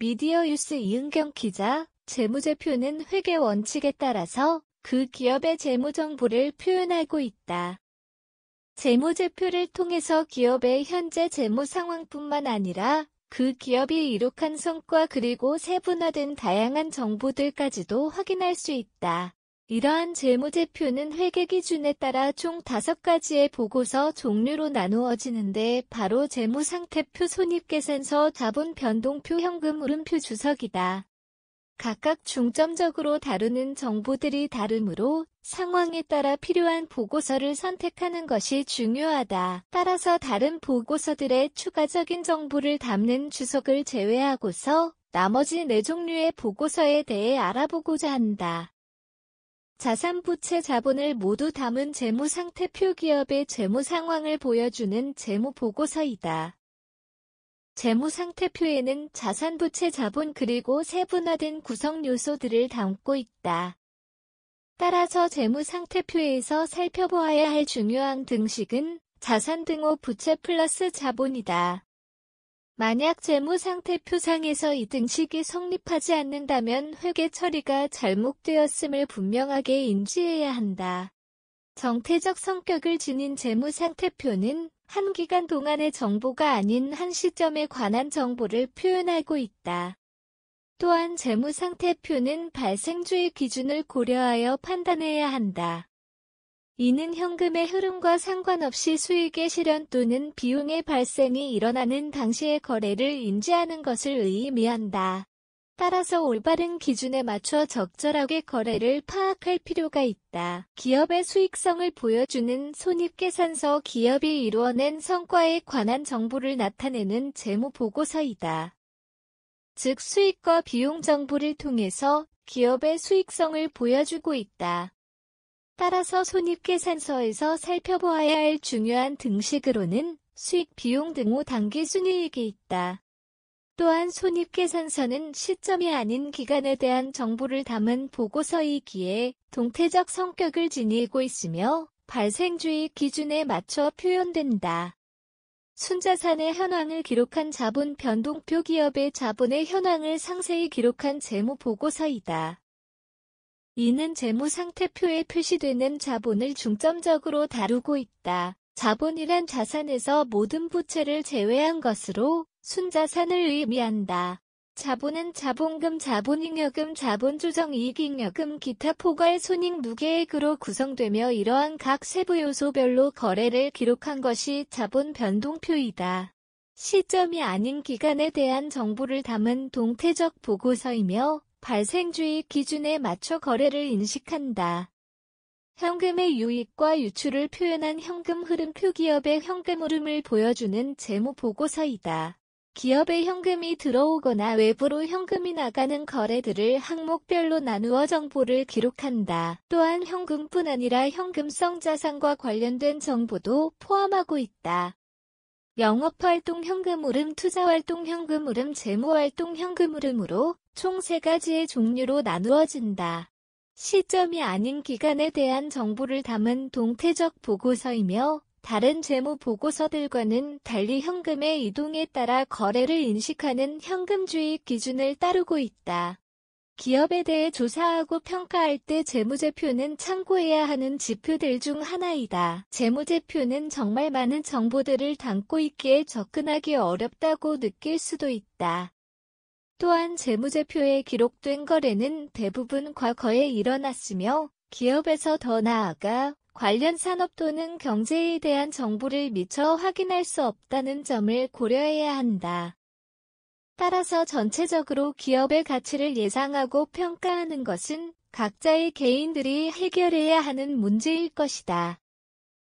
미디어 뉴스 이은경 기자, 재무제표는 회계 원칙에 따라서 그 기업의 재무 정보를 표현하고 있다. 재무제표를 통해서 기업의 현재 재무 상황뿐만 아니라 그 기업이 이룩한 성과 그리고 세분화된 다양한 정보들까지도 확인할 수 있다. 이러한 재무제표는 회계 기준에 따라 총 5가지의 보고서 종류로 나누어지는데 바로 재무상태표 손익계산서 자본 변동표 현금 흐름표 주석이다. 각각 중점적으로 다루는 정보들이 다르므로 상황에 따라 필요한 보고서를 선택하는 것이 중요하다. 따라서 다른 보고서들의 추가적인 정보를 담는 주석을 제외하고서 나머지 네 종류의 보고서에 대해 알아보고자 한다. 자산 부채 자본을 모두 담은 재무상태표 기업의 재무 상황을 보여주는 재무보고서이다. 재무상태표에는 자산 부채 자본 그리고 세분화된 구성 요소들을 담고 있다. 따라서 재무상태표에서 살펴보아야 할 중요한 등식은 자산 등호 부채 플러스 자본이다. 만약 재무상태 표상에서 이 등식이 성립하지 않는다면 회계 처리가 잘못되었음을 분명하게 인지해야 한다. 정태적 성격을 지닌 재무상태표는 한 기간 동안의 정보가 아닌 한 시점에 관한 정보를 표현하고 있다. 또한 재무상태표는 발생주의 기준을 고려하여 판단해야 한다. 이는 현금의 흐름과 상관없이 수익의 실현 또는 비용의 발생이 일어나는 당시의 거래를 인지하는 것을 의미한다. 따라서 올바른 기준에 맞춰 적절하게 거래를 파악할 필요가 있다. 기업의 수익성을 보여주는 손익계산서 기업이 이루어낸 성과에 관한 정보를 나타내는 재무보고서이다. 즉 수익과 비용 정보를 통해서 기업의 수익성을 보여주고 있다. 따라서 손익계산서에서 살펴보아야 할 중요한 등식으로는 수익, 비용 등호 단기 순이익이 있다. 또한 손익계산서는 시점이 아닌 기간에 대한 정보를 담은 보고서이기에 동태적 성격을 지니고 있으며 발생주의 기준에 맞춰 표현된다. 순자산의 현황을 기록한 자본 변동표 기업의 자본의 현황을 상세히 기록한 재무 보고서이다. 이는 재무상태표에 표시되는 자본을 중점적으로 다루고 있다. 자본이란 자산에서 모든 부채를 제외한 것으로 순자산을 의미한다. 자본은 자본금, 자본잉여금, 자본조정이익잉여금, 기타 포괄 손익 무계획으로 구성되며 이러한 각 세부 요소별로 거래를 기록한 것이 자본 변동표이다. 시점이 아닌 기간에 대한 정보를 담은 동태적 보고서이며 발생주의 기준에 맞춰 거래를 인식한다. 현금의 유입과 유출을 표현한 현금 흐름 표 기업의 현금 흐름을 보여주는 재무 보고서이다. 기업의 현금이 들어오거나 외부로 현금이 나가는 거래들을 항목별로 나누어 정보를 기록한다. 또한 현금뿐 아니라 현금성 자산과 관련된 정보도 포함하고 있다. 영업활동 현금흐름, 투자활동 현금흐름, 재무활동 현금흐름으로 총세 가지의 종류로 나누어진다. 시점이 아닌 기간에 대한 정보를 담은 동태적 보고서이며 다른 재무 보고서들과는 달리 현금의 이동에 따라 거래를 인식하는 현금주의 기준을 따르고 있다. 기업에 대해 조사하고 평가할 때 재무제표는 참고해야 하는 지표들 중 하나이다. 재무제표는 정말 많은 정보들을 담고 있기에 접근하기 어렵다고 느낄 수도 있다. 또한 재무제표에 기록된 거래는 대부분 과거에 일어났으며 기업에서 더 나아가 관련 산업 또는 경제에 대한 정보를 미처 확인할 수 없다는 점을 고려해야 한다. 따라서 전체적으로 기업의 가치를 예상하고 평가하는 것은 각자의 개인들이 해결해야 하는 문제일 것이다.